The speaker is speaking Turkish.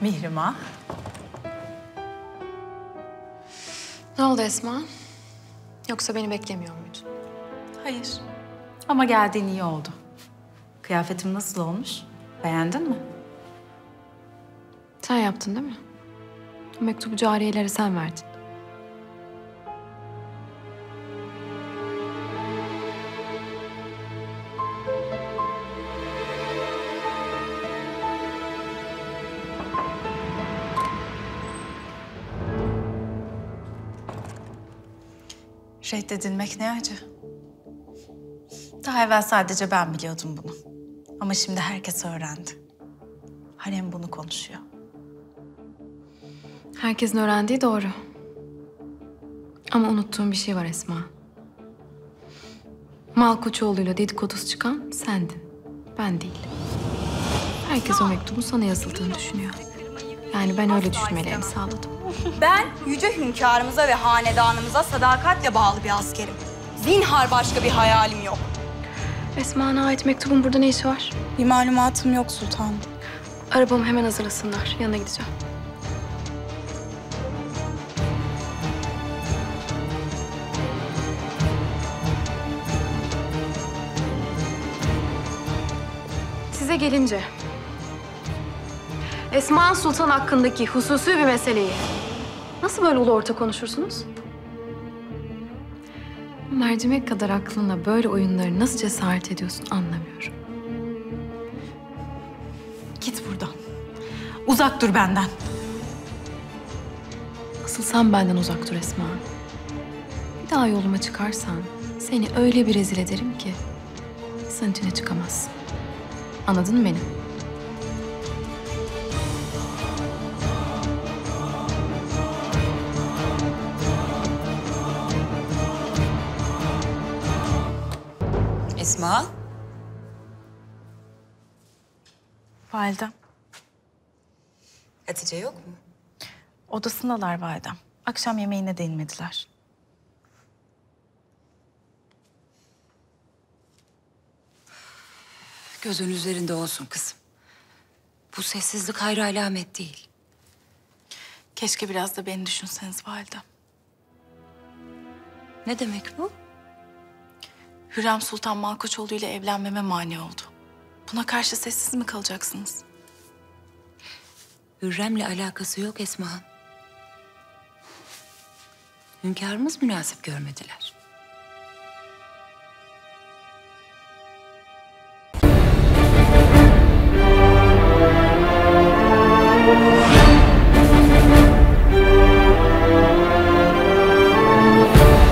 Mihrimah. Ne oldu Esma? Yoksa beni beklemiyor muydun? Hayır. Ama geldiğin iyi oldu. Kıyafetim nasıl olmuş? Beğendin mi? Sen yaptın değil mi? O mektubu cariyelere sen verdin. Reddedilmek ne acı. Daha evvel sadece ben biliyordum bunu. Ama şimdi herkes öğrendi. Harem bunu konuşuyor. Herkesin öğrendiği doğru. Ama unuttuğum bir şey var Esma. Malkoçoğlu'yla dedikodusu çıkan sendin. Ben değil. Herkes o mektubun sana yazıldığını düşünüyor. Yani ben öyle düşünmelerini sağladım. Ben yüce hünkârımıza ve hanedanımıza sadakatle bağlı bir askerim. Zinhar başka bir hayalim yok. Esma'na ait mektubun burada ne işi var? Bir malumatım yok sultanım. Arabamı hemen hazırlasınlar. Yanına gideceğim. Size gelince... Esma Sultan hakkındaki hususi bir meseleyi nasıl böyle ulu orta konuşursunuz? Mercimek kadar aklınla böyle oyunları nasıl cesaret ediyorsun anlamıyorum. Git buradan. Uzak dur benden. Asıl sen benden uzak dur Esma. Bir daha yoluma çıkarsan seni öyle bir rezil ederim ki sen içine çıkamazsın. Anladın mı beni? Esma, Validem. Hatice yok mu? Odasındalar validem. Akşam yemeğine de inmediler. Gözün üzerinde olsun kızım. Bu sessizlik hayra alamet değil. Keşke biraz da beni düşünseniz validem. Ne demek bu? Hürrem Sultan Malkoçoğlu ile evlenmeme mani oldu. Buna karşı sessiz mi kalacaksınız? Hürrem'le alakası yok Esma Han. Hünkârımız münasip görmediler.